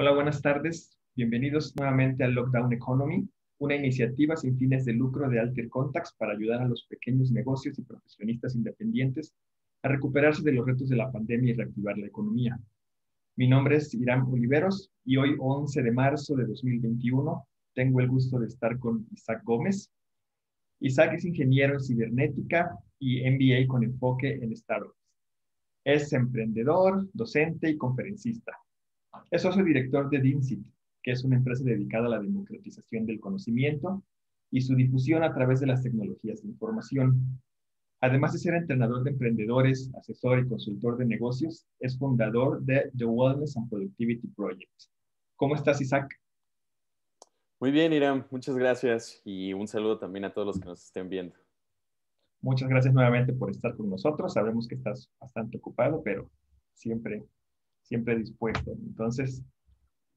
Hola, buenas tardes. Bienvenidos nuevamente al Lockdown Economy, una iniciativa sin fines de lucro de Alter Contacts para ayudar a los pequeños negocios y profesionistas independientes a recuperarse de los retos de la pandemia y reactivar la economía. Mi nombre es Irán Oliveros y hoy, 11 de marzo de 2021, tengo el gusto de estar con Isaac Gómez. Isaac es ingeniero en cibernética y MBA con enfoque en startups. Es emprendedor, docente y conferencista. Es socio director de DINSIT, que es una empresa dedicada a la democratización del conocimiento y su difusión a través de las tecnologías de información. Además de ser entrenador de emprendedores, asesor y consultor de negocios, es fundador de The Wellness and Productivity Project. ¿Cómo estás, Isaac? Muy bien, Irán. Muchas gracias y un saludo también a todos los que nos estén viendo. Muchas gracias nuevamente por estar con nosotros. Sabemos que estás bastante ocupado, pero siempre siempre dispuesto. Entonces,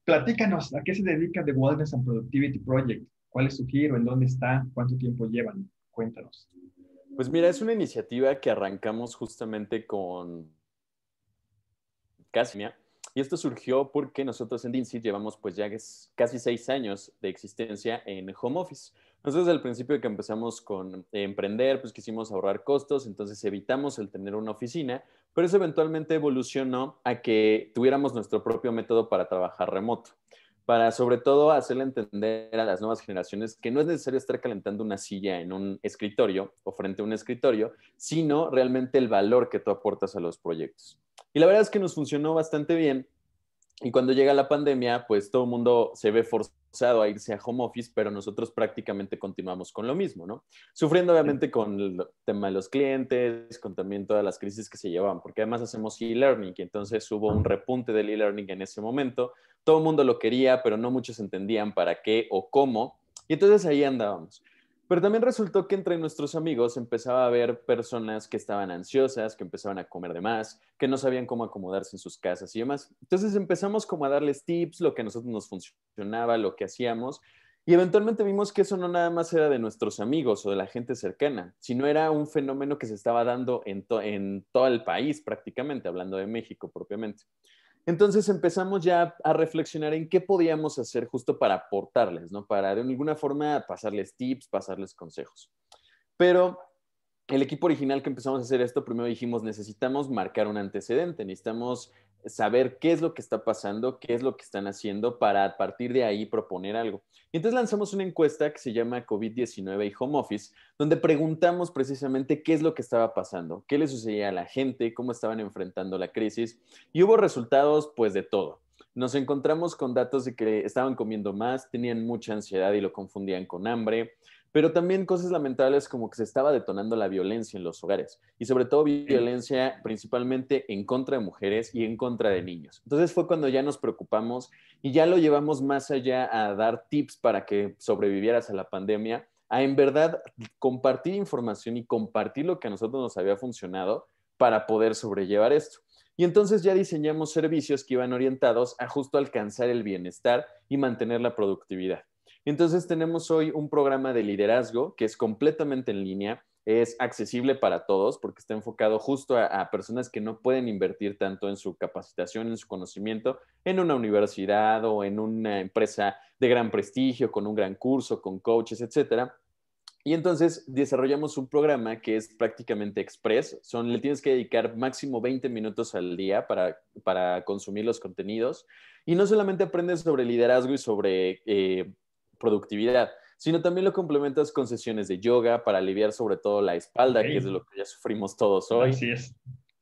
platícanos, ¿a qué se dedica The Wellness and Productivity Project? ¿Cuál es su giro? ¿En dónde está? ¿Cuánto tiempo llevan? Cuéntanos. Pues mira, es una iniciativa que arrancamos justamente con Casimia. Y esto surgió porque nosotros en DINSI llevamos pues ya casi seis años de existencia en home office. Nosotros al principio que empezamos con emprender, pues quisimos ahorrar costos, entonces evitamos el tener una oficina, pero eso eventualmente evolucionó a que tuviéramos nuestro propio método para trabajar remoto, para sobre todo hacerle entender a las nuevas generaciones que no es necesario estar calentando una silla en un escritorio o frente a un escritorio, sino realmente el valor que tú aportas a los proyectos. Y la verdad es que nos funcionó bastante bien y cuando llega la pandemia, pues todo el mundo se ve forzado a irse a home office, pero nosotros prácticamente continuamos con lo mismo, ¿no? Sufriendo obviamente con el tema de los clientes, con también todas las crisis que se llevaban, porque además hacemos e-learning y entonces hubo un repunte del e-learning en ese momento. Todo el mundo lo quería, pero no muchos entendían para qué o cómo. Y entonces ahí andábamos. Pero también resultó que entre nuestros amigos empezaba a haber personas que estaban ansiosas, que empezaban a comer de más, que no sabían cómo acomodarse en sus casas y demás. Entonces empezamos como a darles tips, lo que a nosotros nos funcionaba, lo que hacíamos. Y eventualmente vimos que eso no nada más era de nuestros amigos o de la gente cercana, sino era un fenómeno que se estaba dando en, en todo el país prácticamente, hablando de México propiamente. Entonces empezamos ya a reflexionar en qué podíamos hacer justo para aportarles, ¿no? Para de alguna forma pasarles tips, pasarles consejos. Pero el equipo original que empezamos a hacer esto, primero dijimos, necesitamos marcar un antecedente, necesitamos saber qué es lo que está pasando, qué es lo que están haciendo para a partir de ahí proponer algo. Y entonces lanzamos una encuesta que se llama COVID-19 y Home Office, donde preguntamos precisamente qué es lo que estaba pasando, qué le sucedía a la gente, cómo estaban enfrentando la crisis. Y hubo resultados pues de todo. Nos encontramos con datos de que estaban comiendo más, tenían mucha ansiedad y lo confundían con hambre, pero también cosas lamentables como que se estaba detonando la violencia en los hogares y sobre todo violencia principalmente en contra de mujeres y en contra de niños. Entonces fue cuando ya nos preocupamos y ya lo llevamos más allá a dar tips para que sobrevivieras a la pandemia, a en verdad compartir información y compartir lo que a nosotros nos había funcionado para poder sobrellevar esto. Y entonces ya diseñamos servicios que iban orientados a justo alcanzar el bienestar y mantener la productividad. Entonces tenemos hoy un programa de liderazgo que es completamente en línea, es accesible para todos porque está enfocado justo a, personas que no pueden invertir tanto en su capacitación, en su conocimiento, en una universidad o en una empresa de gran prestigio, con un gran curso, con coaches, etcétera. Y entonces desarrollamos un programa que es prácticamente express. Son, le tienes que dedicar máximo 20 minutos al día para, para consumir los contenidos. Y no solamente aprendes sobre liderazgo y sobre eh, productividad, sino también lo complementas con sesiones de yoga para aliviar sobre todo la espalda, que es de lo que ya sufrimos todos hoy. Así es.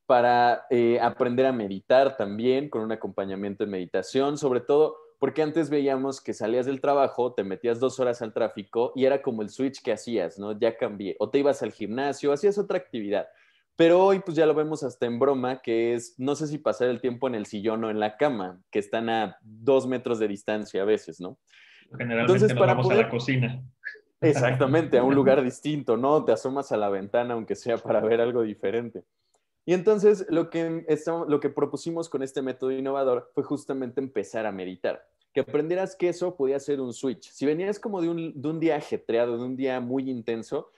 Para eh, aprender a meditar también con un acompañamiento en meditación, sobre todo porque antes veíamos que salías del trabajo, te metías dos horas al tráfico y era como el switch que hacías, ¿no? Ya cambié. O te ibas al gimnasio, hacías otra actividad. Pero hoy pues ya lo vemos hasta en broma, que es, no sé si pasar el tiempo en el sillón o en la cama, que están a dos metros de distancia a veces, ¿no? Generalmente Entonces, para vamos a la cocina. Exactamente, a un lugar distinto, ¿no? Te asomas a la ventana, aunque sea para ver algo diferente. Y entonces lo que, estamos, lo que propusimos con este método innovador fue justamente empezar a meditar, que aprendieras que eso podía ser un switch. Si venías como de un, de un día ajetreado, de un día muy intenso,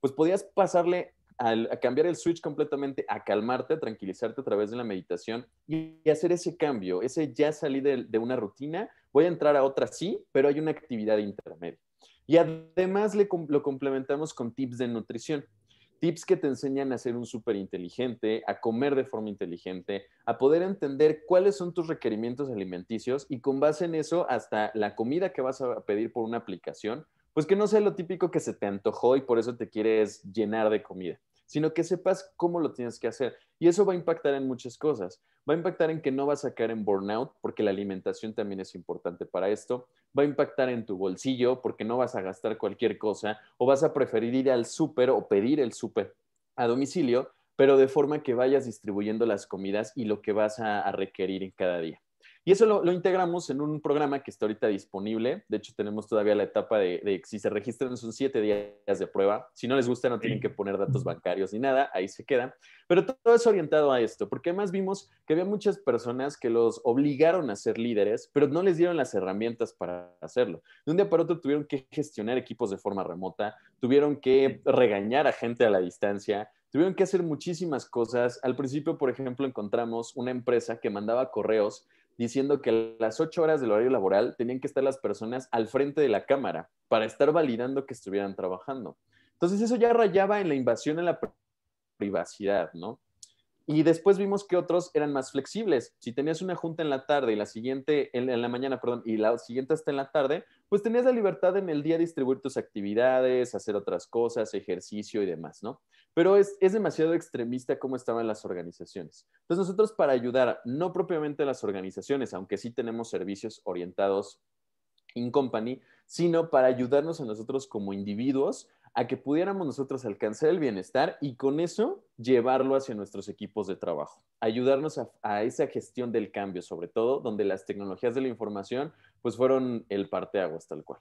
pues podías pasarle a cambiar el switch completamente, a calmarte, a tranquilizarte a través de la meditación y, hacer ese cambio, ese ya salí de, de, una rutina, voy a entrar a otra sí, pero hay una actividad intermedia. Y además le, lo complementamos con tips de nutrición tips que te enseñan a ser un súper inteligente, a comer de forma inteligente, a poder entender cuáles son tus requerimientos alimenticios y con base en eso hasta la comida que vas a pedir por una aplicación, pues que no sea lo típico que se te antojó y por eso te quieres llenar de comida sino que sepas cómo lo tienes que hacer. Y eso va a impactar en muchas cosas. Va a impactar en que no vas a caer en burnout, porque la alimentación también es importante para esto. Va a impactar en tu bolsillo, porque no vas a gastar cualquier cosa, o vas a preferir ir al súper o pedir el súper a domicilio, pero de forma que vayas distribuyendo las comidas y lo que vas a, requerir en cada día. Y eso lo, integramos en un programa que está ahorita disponible. De hecho, tenemos todavía la etapa de, de, si se registran son siete días de prueba. Si no les gusta, no tienen que poner datos bancarios ni nada, ahí se quedan. Pero todo es orientado a esto, porque además vimos que había muchas personas que los obligaron a ser líderes, pero no les dieron las herramientas para hacerlo. De un día para otro tuvieron que gestionar equipos de forma remota, tuvieron que regañar a gente a la distancia, tuvieron que hacer muchísimas cosas. Al principio, por ejemplo, encontramos una empresa que mandaba correos diciendo que a las ocho horas del horario laboral tenían que estar las personas al frente de la cámara para estar validando que estuvieran trabajando. Entonces eso ya rayaba en la invasión en la privacidad, ¿no? Y después vimos que otros eran más flexibles. Si tenías una junta en la tarde y la siguiente, en, la mañana, perdón, y la siguiente hasta en la tarde, pues tenías la libertad en el día de distribuir tus actividades, hacer otras cosas, ejercicio y demás, ¿no? Pero es, es demasiado extremista cómo estaban las organizaciones. Entonces nosotros para ayudar, no propiamente a las organizaciones, aunque sí tenemos servicios orientados in company, sino para ayudarnos a nosotros como individuos a que pudiéramos nosotros alcanzar el bienestar y con eso llevarlo hacia nuestros equipos de trabajo, ayudarnos a, esa gestión del cambio, sobre todo donde las tecnologías de la información pues fueron el parteaguas tal cual.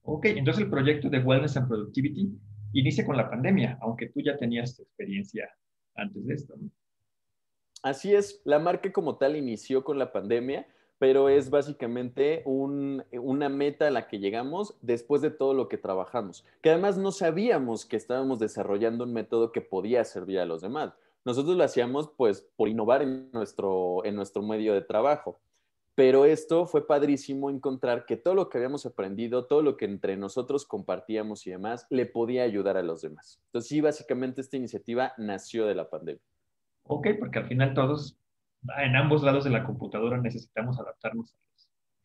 Ok, entonces el proyecto de Wellness and Productivity inicia con la pandemia, aunque tú ya tenías tu experiencia antes de esto. Así es, la marca como tal inició con la pandemia pero es básicamente una meta a la que llegamos después de todo lo que trabajamos, que además no sabíamos que estábamos desarrollando un método que podía servir a los demás. Nosotros lo hacíamos pues por innovar en nuestro, en nuestro medio de trabajo. Pero esto fue padrísimo encontrar que todo lo que habíamos aprendido, todo lo que entre nosotros compartíamos y demás, le podía ayudar a los demás. Entonces, sí, básicamente esta iniciativa nació de la pandemia. Ok, porque al final todos en ambos lados de la computadora necesitamos adaptarnos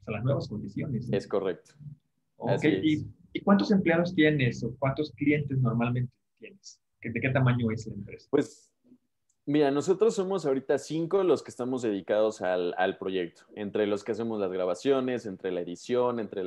a, las nuevas condiciones. Es correcto. ¿Y, cuántos empleados tienes o cuántos clientes normalmente tienes? ¿De qué tamaño es la empresa? Pues, mira, nosotros somos ahorita cinco los que estamos dedicados al, al proyecto, entre los que hacemos las grabaciones, entre la edición, entre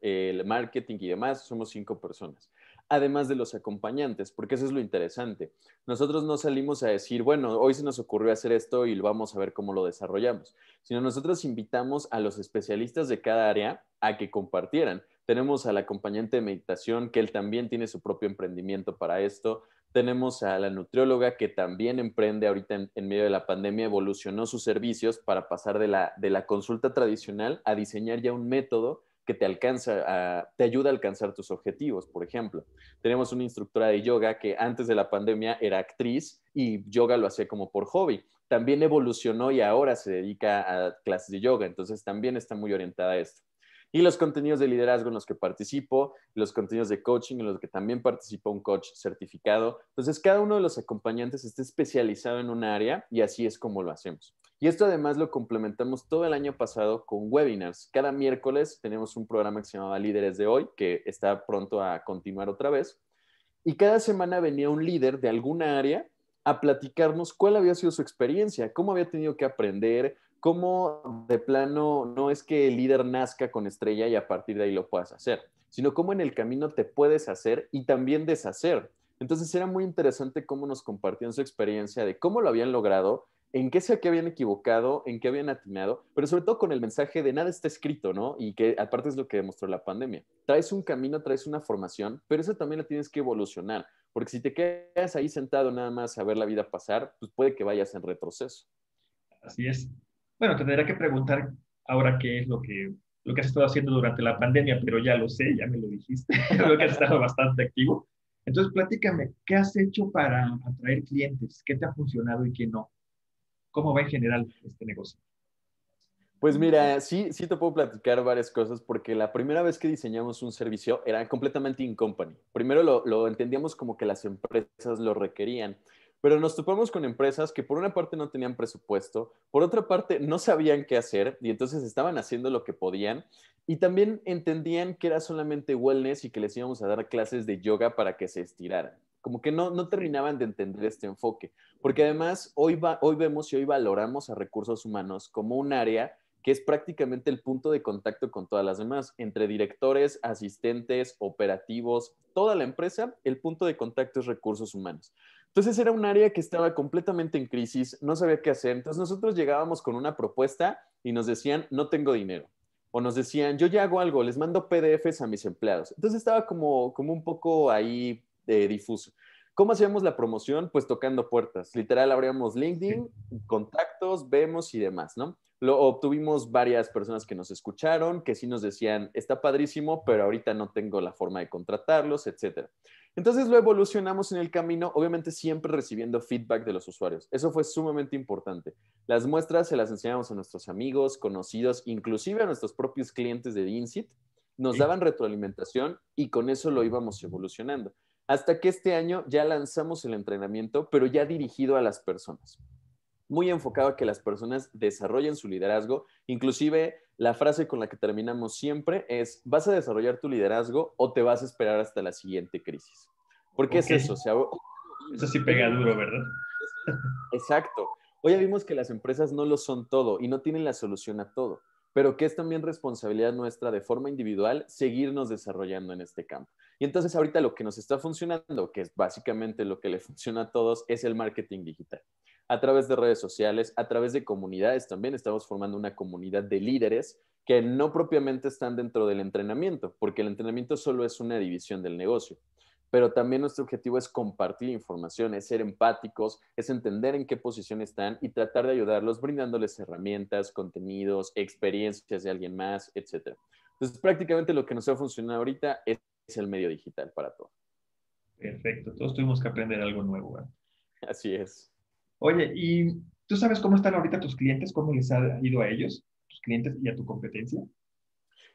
el marketing y demás, somos cinco personas además de los acompañantes, porque eso es lo interesante. Nosotros no salimos a decir, bueno, hoy se nos ocurrió hacer esto y vamos a ver cómo lo desarrollamos, sino nosotros invitamos a los especialistas de cada área a que compartieran. Tenemos al acompañante de meditación, que él también tiene su propio emprendimiento para esto. Tenemos a la nutrióloga que también emprende ahorita en, medio de la pandemia, evolucionó sus servicios para pasar de la, de la consulta tradicional a diseñar ya un método que te alcanza, te ayuda a alcanzar tus objetivos. Por ejemplo, tenemos una instructora de yoga que antes de la pandemia era actriz y yoga lo hacía como por hobby. También evolucionó y ahora se dedica a clases de yoga, entonces también está muy orientada a esto y los contenidos de liderazgo en los que participo, los contenidos de coaching en los que también participa un coach certificado. Entonces, cada uno de los acompañantes está especializado en un área y así es como lo hacemos. Y esto además lo complementamos todo el año pasado con webinars. Cada miércoles tenemos un programa que se llamaba Líderes de Hoy, que está pronto a continuar otra vez. Y cada semana venía un líder de alguna área a platicarnos cuál había sido su experiencia, cómo había tenido que aprender, cómo de plano no es que el líder nazca con estrella y a partir de ahí lo puedas hacer, sino cómo en el camino te puedes hacer y también deshacer. Entonces era muy interesante cómo nos compartían su experiencia de cómo lo habían logrado, en qué se que habían equivocado, en qué habían atinado, pero sobre todo con el mensaje de nada está escrito, ¿no? Y que aparte es lo que demostró la pandemia. Traes un camino, traes una formación, pero eso también lo tienes que evolucionar, porque si te quedas ahí sentado nada más a ver la vida pasar, pues puede que vayas en retroceso. Así es. Bueno, tendré que preguntar ahora qué es lo que, lo que has estado haciendo durante la pandemia, pero ya lo sé, ya me lo dijiste. Creo que has estado bastante activo. Entonces, platícame, ¿qué has hecho para atraer clientes? ¿Qué te ha funcionado y qué no? ¿Cómo va en general este negocio? Pues mira, sí, sí te puedo platicar varias cosas porque la primera vez que diseñamos un servicio era completamente in company. Primero lo, lo entendíamos como que las empresas lo requerían, pero nos topamos con empresas que por una parte no tenían presupuesto, por otra parte no sabían qué hacer y entonces estaban haciendo lo que podían y también entendían que era solamente wellness y que les íbamos a dar clases de yoga para que se estiraran como que no, no terminaban de entender este enfoque, porque además hoy, va, hoy vemos y hoy valoramos a recursos humanos como un área que es prácticamente el punto de contacto con todas las demás, entre directores, asistentes, operativos, toda la empresa, el punto de contacto es recursos humanos. Entonces era un área que estaba completamente en crisis, no sabía qué hacer. Entonces nosotros llegábamos con una propuesta y nos decían, no tengo dinero. O nos decían, yo ya hago algo, les mando PDFs a mis empleados. Entonces estaba como, como un poco ahí eh, difuso. ¿Cómo hacíamos la promoción? Pues tocando puertas. Literal, abríamos LinkedIn, contactos, vemos y demás, ¿no? Lo obtuvimos varias personas que nos escucharon, que sí nos decían, está padrísimo, pero ahorita no tengo la forma de contratarlos, etcétera. Entonces lo evolucionamos en el camino, obviamente siempre recibiendo feedback de los usuarios. Eso fue sumamente importante. Las muestras se las enseñamos a nuestros amigos, conocidos, inclusive a nuestros propios clientes de Insit. Nos daban retroalimentación y con eso lo íbamos evolucionando. Hasta que este año ya lanzamos el entrenamiento, pero ya dirigido a las personas muy enfocado a que las personas desarrollen su liderazgo. Inclusive la frase con la que terminamos siempre es, ¿vas a desarrollar tu liderazgo o te vas a esperar hasta la siguiente crisis? Porque es eso. eso sí pega duro, ¿verdad? Exacto. Hoy ya vimos que las empresas no lo son todo y no tienen la solución a todo, pero que es también responsabilidad nuestra de forma individual seguirnos desarrollando en este campo. Y entonces ahorita lo que nos está funcionando, que es básicamente lo que le funciona a todos, es el marketing digital a través de redes sociales, a través de comunidades también. Estamos formando una comunidad de líderes que no propiamente están dentro del entrenamiento, porque el entrenamiento solo es una división del negocio. Pero también nuestro objetivo es compartir información, es ser empáticos, es entender en qué posición están y tratar de ayudarlos brindándoles herramientas, contenidos, experiencias de alguien más, etc. Entonces, prácticamente lo que nos ha funcionado ahorita es, el medio digital para todo. Perfecto, todos tuvimos que aprender algo nuevo. Así es. Oye, ¿y tú sabes cómo están ahorita tus clientes? ¿Cómo les ha ido a ellos, tus clientes y a tu competencia?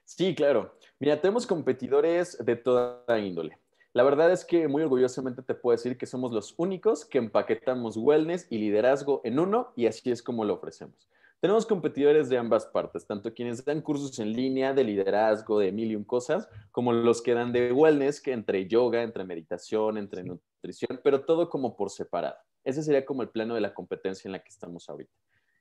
Sí, claro. Mira, tenemos competidores de toda índole. La verdad es que muy orgullosamente te puedo decir que somos los únicos que empaquetamos wellness y liderazgo en uno y así es como lo ofrecemos. Tenemos competidores de ambas partes, tanto quienes dan cursos en línea de liderazgo, de mil y un cosas, como los que dan de wellness, que entre yoga, entre meditación, entre nutrición, pero todo como por separado. Ese sería como el plano de la competencia en la que estamos ahorita.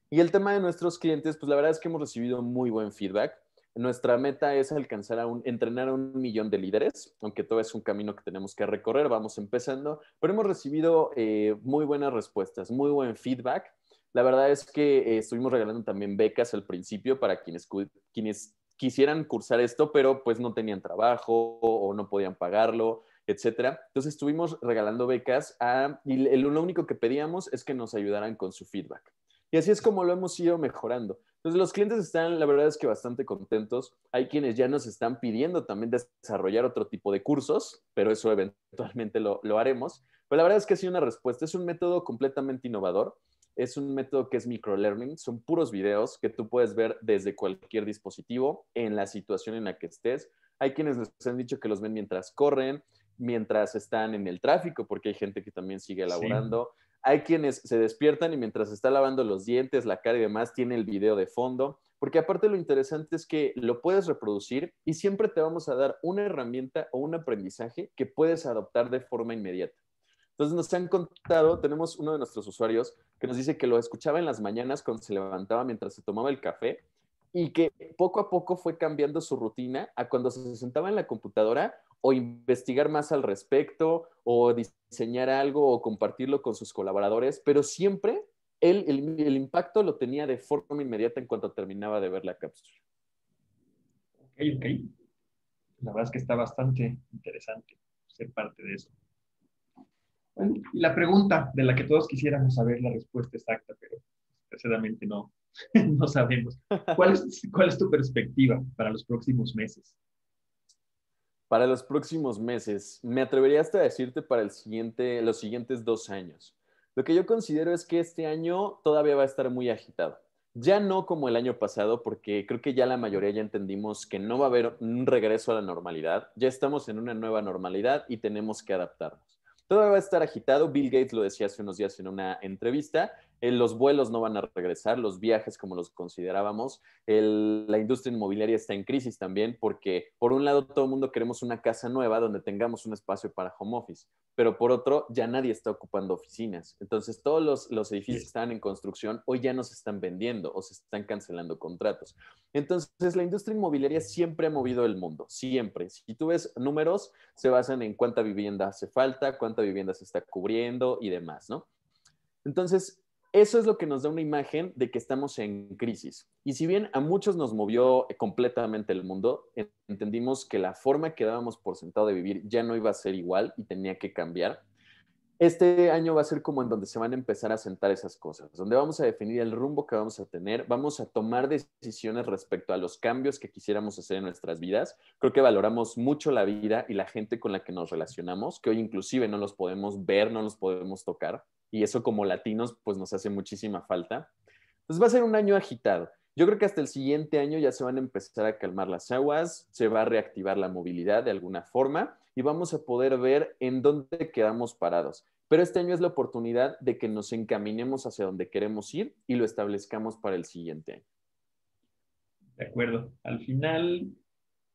Y el tema de nuestros clientes, pues la verdad es que hemos recibido muy buen feedback. Nuestra meta es alcanzar a un, entrenar a un millón de líderes, aunque todo es un camino que tenemos que recorrer, vamos empezando, pero hemos recibido eh, muy buenas respuestas, muy buen feedback. La verdad es que eh, estuvimos regalando también becas al principio para quienes, quienes quisieran cursar esto, pero pues no tenían trabajo o no podían pagarlo etcétera. Entonces estuvimos regalando becas a, y lo único que pedíamos es que nos ayudaran con su feedback. Y así es como lo hemos ido mejorando. Entonces los clientes están, la verdad es que bastante contentos. Hay quienes ya nos están pidiendo también desarrollar otro tipo de cursos, pero eso eventualmente lo, lo haremos. Pero la verdad es que ha sido una respuesta. Es un método completamente innovador. Es un método que es microlearning, son puros videos que tú puedes ver desde cualquier dispositivo en la situación en la que estés. Hay quienes nos han dicho que los ven mientras corren, mientras están en el tráfico, porque hay gente que también sigue elaborando. Hay quienes se despiertan y mientras está lavando los dientes, la cara y demás, tiene el video de fondo, porque aparte lo interesante es que lo puedes reproducir y siempre te vamos a dar una herramienta o un aprendizaje que puedes adoptar de forma inmediata. Entonces nos han contado, tenemos uno de nuestros usuarios que nos dice que lo escuchaba en las mañanas cuando se levantaba mientras se tomaba el café y que poco a poco fue cambiando su rutina a cuando se sentaba en la computadora o investigar más al respecto, o diseñar algo, o compartirlo con sus colaboradores, pero siempre él, el, impacto lo tenía de forma inmediata en cuanto terminaba de ver la cápsula. Ok, ok. La verdad es que está bastante interesante ser parte de eso. Y la pregunta de la que todos quisiéramos saber la respuesta exacta, pero desgraciadamente no, no sabemos. ¿Cuál es, ¿Cuál es tu perspectiva para los próximos meses? para los próximos meses, me atrevería hasta a decirte para los siguientes dos años. Lo que yo considero es que este año todavía va a estar muy agitado. Ya no como el año pasado, porque creo que ya la mayoría ya entendimos que no va a haber un regreso a la normalidad. Ya estamos en una nueva normalidad y tenemos que adaptarnos. Todo va a estar agitado. Bill Gates lo decía hace unos días en una entrevista los vuelos no van a regresar, los viajes como los considerábamos, la industria inmobiliaria está en crisis también porque por un lado todo el mundo queremos una casa nueva donde tengamos un espacio para home office, pero por otro ya nadie está ocupando oficinas. Entonces todos los, los edificios que estaban en construcción hoy ya no se están vendiendo o se están cancelando contratos. Entonces la industria inmobiliaria siempre ha movido el mundo, siempre. Si tú ves números, se basan en cuánta vivienda hace falta, cuánta vivienda se está cubriendo y demás, ¿no? Entonces, eso es lo que nos da una imagen de que estamos en crisis. Y si bien a muchos nos movió completamente el mundo, entendimos que la forma que dábamos por sentado de vivir ya no iba a ser igual y tenía que cambiar. Este año va a ser como en donde se van a empezar a sentar esas cosas, donde vamos a definir el rumbo que vamos a tener, vamos a tomar decisiones respecto a los cambios que quisiéramos hacer en nuestras vidas. Creo que valoramos mucho la vida y la gente con la que nos relacionamos, que hoy inclusive no los podemos ver, no los podemos tocar y eso como latinos pues nos hace muchísima falta. Entonces va a ser un año agitado. Yo creo que hasta el siguiente año ya se van a empezar a calmar las aguas, se va a reactivar la movilidad de alguna forma y vamos a poder ver en dónde quedamos parados. Pero este año es la oportunidad de que nos encaminemos hacia donde queremos ir y lo establezcamos para el siguiente año. De acuerdo. Al final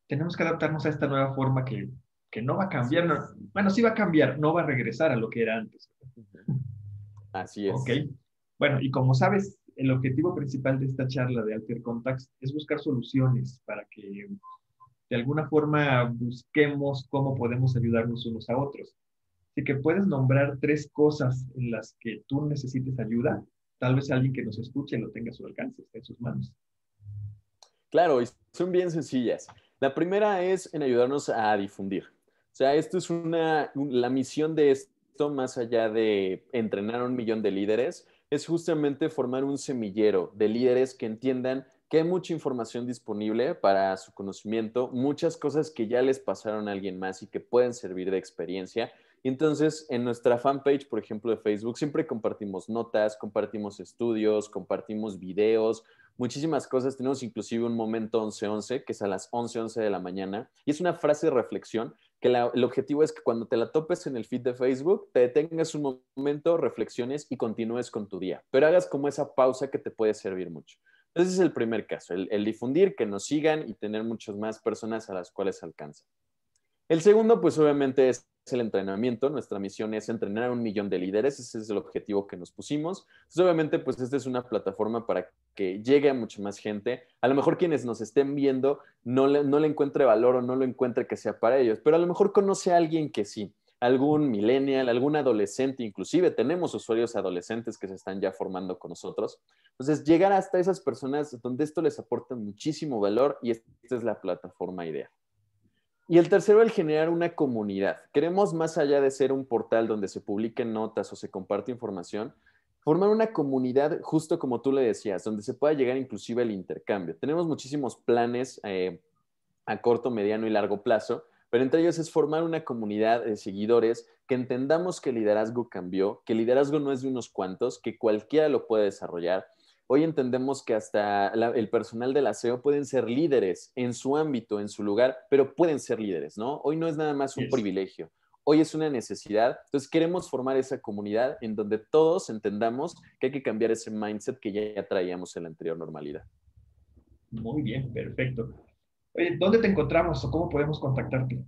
tenemos que adaptarnos a esta nueva forma que, que no va a cambiar. bueno, sí va a cambiar, no va a regresar a lo que era antes. Así es. Ok. Bueno, y como sabes, el objetivo principal de esta charla de Alter Contacts es buscar soluciones para que de alguna forma busquemos cómo podemos ayudarnos unos a otros. Así que puedes nombrar tres cosas en las que tú necesites ayuda. Tal vez alguien que nos escuche lo tenga a su alcance, está en sus manos. Claro, son bien sencillas. La primera es en ayudarnos a difundir. O sea, esto es una, la misión de, este más allá de entrenar a un millón de líderes, es justamente formar un semillero de líderes que entiendan que hay mucha información disponible para su conocimiento, muchas cosas que ya les pasaron a alguien más y que pueden servir de experiencia. Entonces, en nuestra fanpage, por ejemplo, de Facebook, siempre compartimos notas, compartimos estudios, compartimos videos, muchísimas cosas. Tenemos inclusive un momento 11-11, que es a las 11-11 de la mañana, y es una frase de reflexión que el objetivo es que cuando te la topes en el feed de Facebook, te detengas un momento, reflexiones y continúes con tu día, pero hagas como esa pausa que te puede servir mucho. Ese es el primer caso, el, el difundir, que nos sigan y tener muchas más personas a las cuales alcanza. El segundo, pues obviamente es el entrenamiento. Nuestra misión es entrenar a un millón de líderes. Ese es el objetivo que nos pusimos. Entonces, obviamente, pues esta es una plataforma para que llegue a mucha más gente. A lo mejor quienes nos estén viendo no le, no le encuentre valor o no lo encuentre que sea para ellos, pero a lo mejor conoce a alguien que sí algún millennial, algún adolescente, inclusive tenemos usuarios adolescentes que se están ya formando con nosotros. Entonces, llegar hasta esas personas donde esto les aporta muchísimo valor y esta es la plataforma ideal. Y el tercero, el generar una comunidad. Queremos, más allá de ser un portal donde se publiquen notas o se comparte información, formar una comunidad, justo como tú le decías, donde se pueda llegar inclusive al intercambio. Tenemos muchísimos planes eh, a corto, mediano y largo plazo, pero entre ellos es formar una comunidad de seguidores que entendamos que el liderazgo cambió, que el liderazgo no es de unos cuantos, que cualquiera lo puede desarrollar Hoy entendemos que hasta el personal del aseo pueden ser líderes en su ámbito, en su lugar, pero pueden ser líderes, ¿no? Hoy no es nada más un privilegio, hoy es una necesidad. Entonces queremos formar esa comunidad en donde todos entendamos que hay que cambiar ese mindset que ya traíamos en la anterior normalidad. Muy bien, perfecto. Oye, ¿dónde te encontramos o cómo podemos contactarte?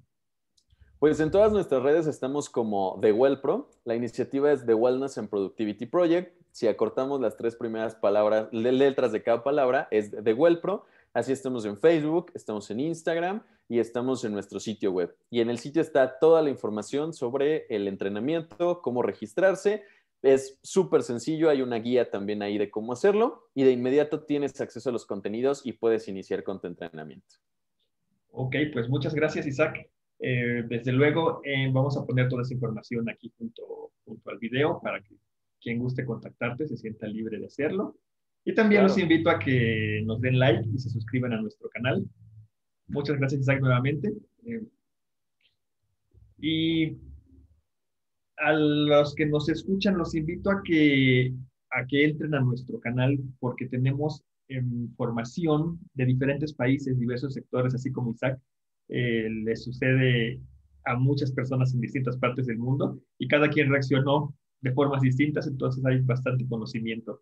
Pues en todas nuestras redes estamos como The Well Pro. La iniciativa es The Wellness and Productivity Project si acortamos las tres primeras palabras, letras de cada palabra, es de Wellpro. Así estamos en Facebook, estamos en Instagram y estamos en nuestro sitio web. Y en el sitio está toda la información sobre el entrenamiento, cómo registrarse. Es súper sencillo, hay una guía también ahí de cómo hacerlo y de inmediato tienes acceso a los contenidos y puedes iniciar con tu entrenamiento. Ok, pues muchas gracias Isaac. Eh, desde luego eh, vamos a poner toda esa información aquí junto, junto al video para que quien guste contactarte se sienta libre de hacerlo. Y también los invito a que nos den like y se suscriban a nuestro canal. Muchas gracias, Isaac, nuevamente. Eh, Y a los que nos escuchan, los invito a que, a que entren a nuestro canal porque tenemos información de diferentes países, diversos sectores, así como Isaac, eh, le sucede a muchas personas en distintas partes del mundo y cada quien reaccionó de formas distintas, entonces hay bastante conocimiento.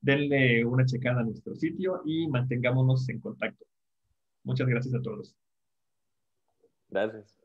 Denle una checada a nuestro sitio y mantengámonos en contacto. Muchas gracias a todos. Gracias.